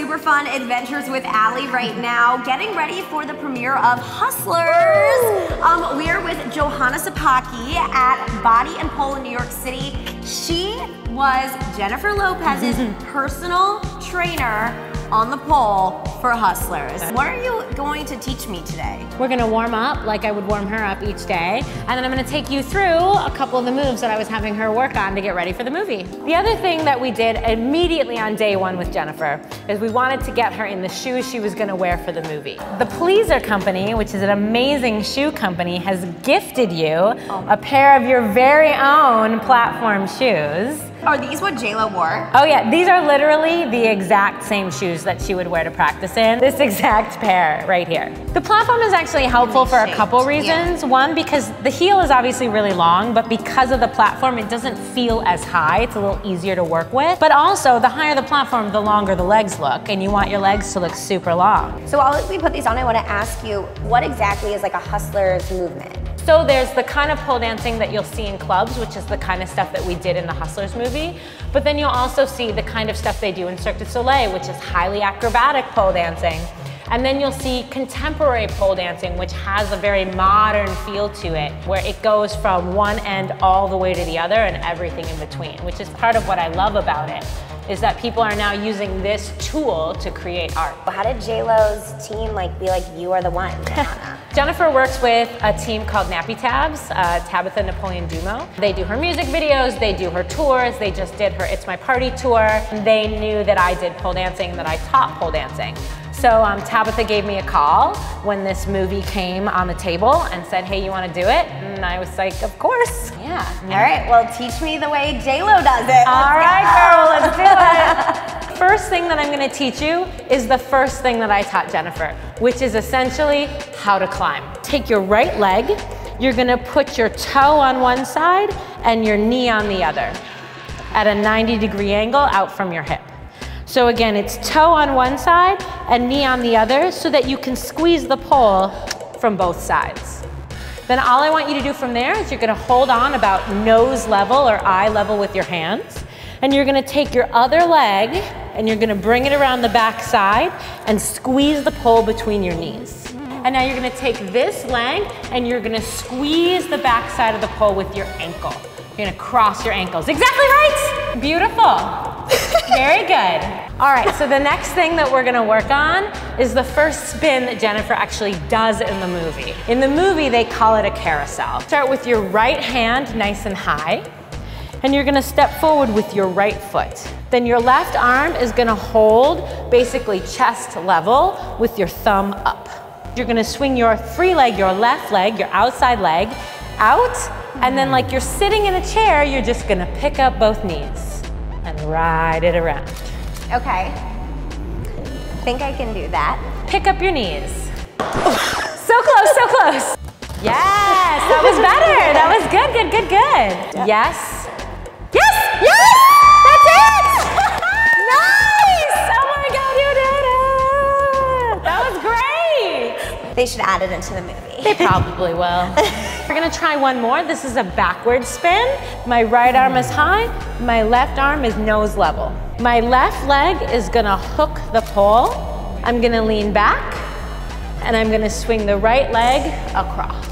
are on a super fun Adventures with Ali right now, getting ready for the premiere of Hustlers. Um, we are with Johanna Sapakie at Body and Pole in New York City. She was Jennifer Lopez's personal trainer on the pole for Hustlers. What are you going to teach me today? We're gonna warm up like I would warm her up each day, and then I'm gonna take you through a couple of the moves that I was having her work on to get ready for the movie. The other thing that we did immediately on day one with Jennifer is we wanted to get her in the shoes she was gonna wear for the movie. The Pleaser Company, which is an amazing shoe company, has gifted you oh a pair of your very own platform shoes. Are these what JLo wore? Oh yeah, these are literally the exact same shoes that she would wear to practice in. This exact pair right here. The platform is actually helpful for a couple yeah. reasons. One, because the heel is obviously really long, but because of the platform, it doesn't feel as high. It's a little easier to work with. But also, the higher the platform, the longer the legs look, and you want your legs to look super long. So while we put these on, I want to ask you, what exactly is like a Hustlers movement? So there's the kind of pole dancing that you'll see in clubs, which is the kind of stuff that we did in the Hustlers movie. But then you'll also see the kind of stuff they do in Cirque du Soleil, which is highly acrobatic pole dancing. And then you'll see contemporary pole dancing, which has a very modern feel to it, where it goes from one end all the way to the other and everything in between, which is part of what I love about it, is that people are now using this tool to create art. How did JLo's team like be like, you are the one, Jennifer works with a team called Nappy Tabs, uh, Tabitha Napoleon D'umo. They do her music videos, they do her tours, they just did her It's My Party tour. And they knew that I did pole dancing, and that I taught pole dancing. So um, Tabitha gave me a call when this movie came on the table and said, hey, you wanna do it? And I was like, of course. Yeah. All right, well, teach me the way JLo does it. All right, girl, let's do it. First thing that I'm gonna teach you is the first thing that I taught Jennifer, which is essentially how to climb. Take your right leg, you're gonna put your toe on one side and your knee on the other at a 90 degree angle out from your hip. So again, it's toe on one side and knee on the other so that you can squeeze the pole from both sides. Then all I want you to do from there is you're gonna hold on about nose level or eye level with your hands. And you're gonna take your other leg and you're gonna bring it around the back side and squeeze the pole between your knees. And now you're gonna take this leg and you're gonna squeeze the back side of the pole with your ankle. You're gonna cross your ankles. Exactly right! Beautiful. Very good. All right, so the next thing that we're gonna work on is the first spin that Jennifer actually does in the movie. In the movie, they call it a carousel. Start with your right hand nice and high, and you're gonna step forward with your right foot. Then your left arm is gonna hold basically chest level with your thumb up. You're gonna swing your free leg, your left leg, your outside leg, out, and then like you're sitting in a chair, you're just gonna pick up both knees and ride it around. Okay. Think I can do that. Pick up your knees. So close, so close. Yes, that was better. That was good, good, good, good. Yes. Yes, yes, that's it. nice. Oh my God, you did it. That was great. They should add it into the movie. They probably will. We're gonna try one more. This is a backward spin. My right arm is high, my left arm is nose level. My left leg is gonna hook the pole. I'm gonna lean back, and I'm gonna swing the right leg across.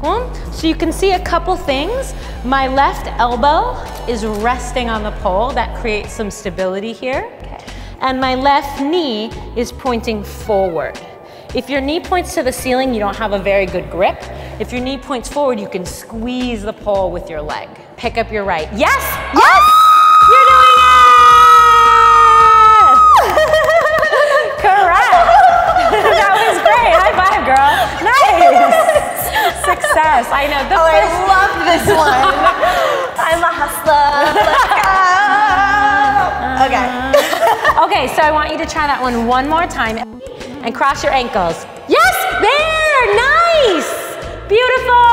Cool? So you can see a couple things. My left elbow is resting on the pole. That creates some stability here. And my left knee is pointing forward. If your knee points to the ceiling, you don't have a very good grip. If your knee points forward, you can squeeze the pole with your leg. Pick up your right. Yes! Yes! Ah! You're doing it! Correct! that was great. High five, girl. Nice! Success. I know. The Oh, I love this one. I'm a hustler. Let's go. Uh-huh. Okay. Okay, so I want you to try that one one more time and cross your ankles. Yes, there, nice, beautiful.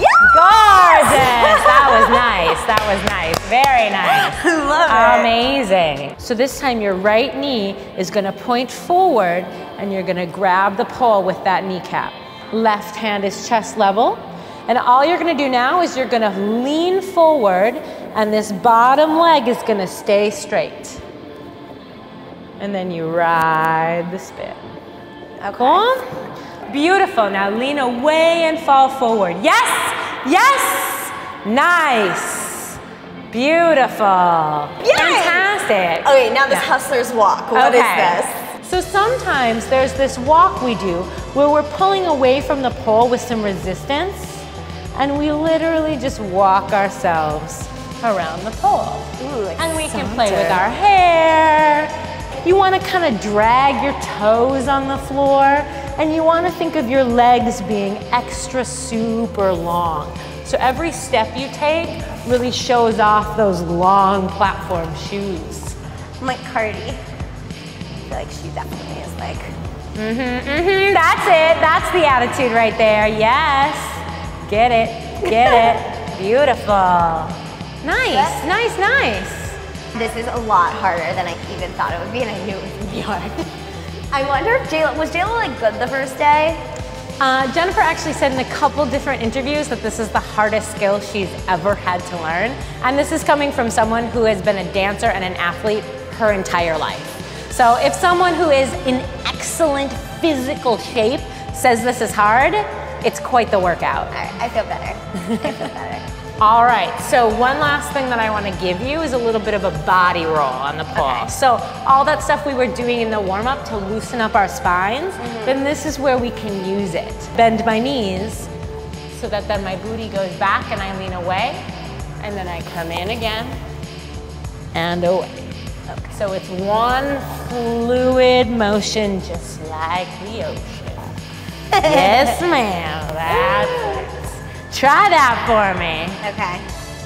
Yes. Gorgeous, that was nice, that was nice, very nice. Love it. Amazing. So this time your right knee is gonna point forward and you're gonna grab the pole with that kneecap. Left hand is chest level. And all you're gonna do now is you're gonna lean forward and this bottom leg is gonna stay straight. And then you ride the spin. Okay. Cool? Beautiful. Now lean away and fall forward. Yes! Yes! Nice. Beautiful. Yay! Fantastic. Okay, now this Now- hustler's walk. What is this? So sometimes there's this walk we do where we're pulling away from the pole with some resistance and we literally just walk ourselves around the pole. Ooh, And we can play with our hair. You want to kind of drag your toes on the floor and you want to think of your legs being extra super long. So every step you take really shows off those long platform shoes. I'm like Cardi. I feel like she definitely is like. Mm-hmm, mm-hmm, that's it. That's the attitude right there. Yes. Get it, get it. Beautiful. Nice, nice, nice. This is a lot harder than I even thought it would be, and I knew it was gonna be hard. I wonder if JLo was JLo like good the first day. Uh, Jennifer actually said in a couple different interviews that this is the hardest skill she's ever had to learn. And this is coming from someone who has been a dancer and an athlete her entire life. So if someone who is in excellent physical shape says this is hard, it's quite the workout. All right, I feel better. I feel better. All right, so one last thing that I want to give you is a little bit of a body roll on the pull. Okay. So all that stuff we were doing in the warm up to loosen up our spines, mm-hmm. then this is where we can use it. Bend my knees so that then my booty goes back and I lean away, and then I come in again and away. Okay. So it's one fluid motion just like the ocean. yes, ma'am. That's it. Try that for me. Okay.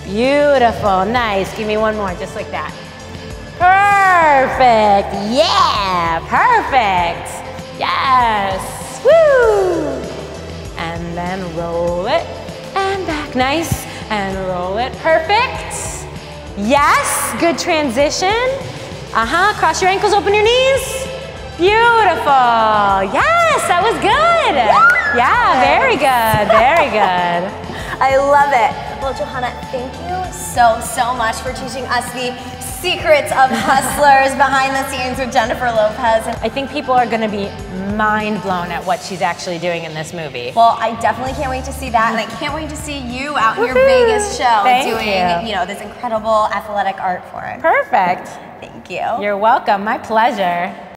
Beautiful, nice. Give me one more, just like that. Perfect. Yeah, perfect. Yes. Woo. And then roll it and back. Nice. And roll it. Perfect. Yes. Good transition. Uh huh. Cross your ankles, open your knees. Beautiful. Yes, that was good. Yeah, very good. Very good. I love it. Well, Johanna, thank you so, so much for teaching us the secrets of hustlers behind the scenes with Jennifer Lopez. I think people are going to be mind blown at what she's actually doing in this movie. well, I definitely can't wait to see that, and I can't wait to see you out in your Vegas show Thank doing, you. you know, this incredible athletic art form. Perfect. Thank you. You're welcome. My pleasure.